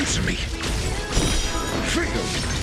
Answer me. Feel.